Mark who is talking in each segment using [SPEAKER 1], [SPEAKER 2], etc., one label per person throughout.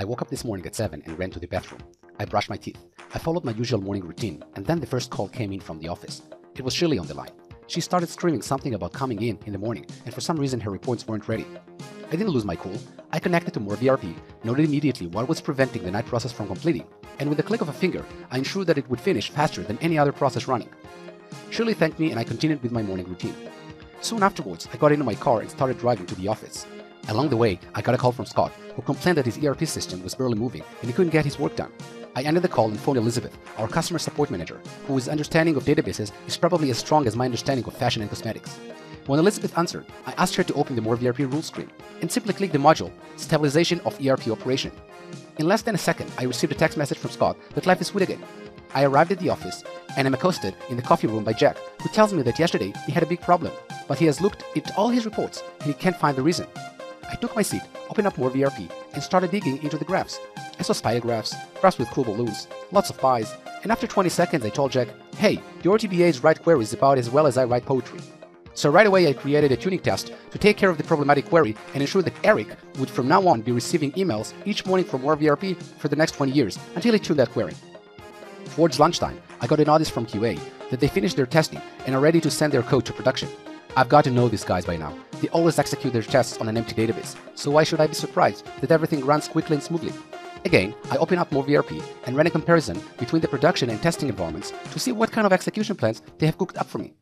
[SPEAKER 1] I woke up this morning at 7 and ran to the bathroom. I brushed my teeth. I followed my usual morning routine, and then the first call came in from the office. It was Shirley on the line. She started screaming something about coming in in the morning, and for some reason her reports weren't ready. I didn't lose my cool. I connected to MoreVRP, noted immediately what was preventing the night process from completing, and with a click of a finger, I ensured that it would finish faster than any other process running. Shirley thanked me and I continued with my morning routine. Soon afterwards, I got into my car and started driving to the office. Along the way, I got a call from Scott, who complained that his ERP system was barely moving and he couldn't get his work done. I ended the call and phoned Elizabeth, our customer support manager, whose understanding of databases is probably as strong as my understanding of fashion and cosmetics. When Elizabeth answered, I asked her to open the MoreVRP rules screen and simply click the module Stabilization of ERP Operation. In less than a second, I received a text message from Scott that life is sweet again. I arrived at the office and am accosted in the coffee room by Jack, who tells me that yesterday he had a big problem, but he has looked into all his reports and he can't find the reason. I took my seat, opened up MoreVRP, and started digging into the graphs. I saw spider graphs, graphs with cool balloons, lots of pies, and after 20 seconds I told Jack, hey, your RTBAs write queries about as well as I write poetry. So right away I created a tuning test to take care of the problematic query and ensure that Eric would from now on be receiving emails each morning from MoreVRP for the next 20 years until he tuned that query. Towards lunchtime, I got a notice from QA that they finished their testing and are ready to send their code to production. I've got to know these guys by now. They always execute their tests on an empty database, so why should I be surprised that everything runs quickly and smoothly? Again, I open up MoreVRP and ran a comparison between the production and testing environments to see what kind of execution plans they have cooked up for me.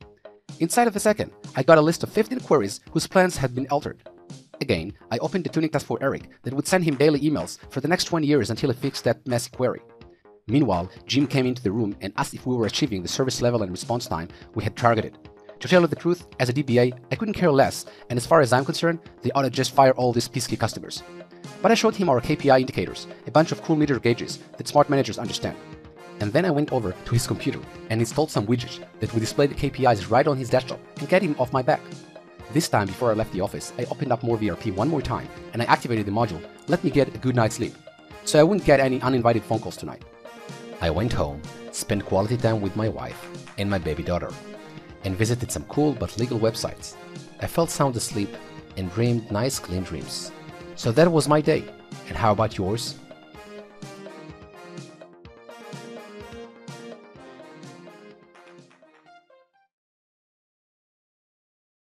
[SPEAKER 1] Inside of a second, I got a list of 15 queries whose plans had been altered. Again, I opened the tuning task for Eric that would send him daily emails for the next 20 years until he fixed that messy query. Meanwhile, Jim came into the room and asked if we were achieving the service level and response time we had targeted. To tell you the truth, as a DBA, I couldn't care less, and as far as I'm concerned, they ought to just fire all these pesky customers. But I showed him our KPI indicators, a bunch of cool meter gauges that smart managers understand. And then I went over to his computer and installed some widgets that would display the KPIs right on his desktop and get him off my back. This time, before I left the office, I opened up MoreVRP one more time and I activated the module, let me get a good night's sleep, so I wouldn't get any uninvited phone calls tonight. I went home, spent quality time with my wife and my baby daughter, and visited some cool but legal websites. I felt sound asleep and dreamed nice clean dreams. So that was my day. And how about yours?